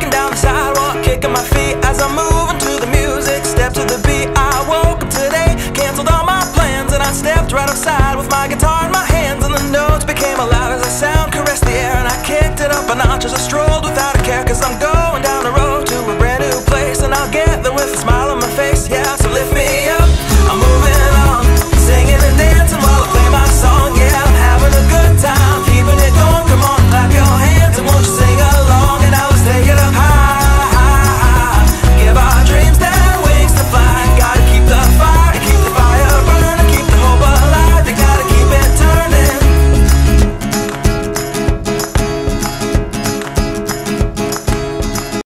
walking down the sidewalk, kicking my feet as I'm moving to the music. Step to the beat. I woke up today, canceled all my plans, and I stepped right outside with my guitar in my hands. And the notes became loud as the sound caressed the air, and I kicked it up a notch as I strolled without a care, cause I'm going. down the road.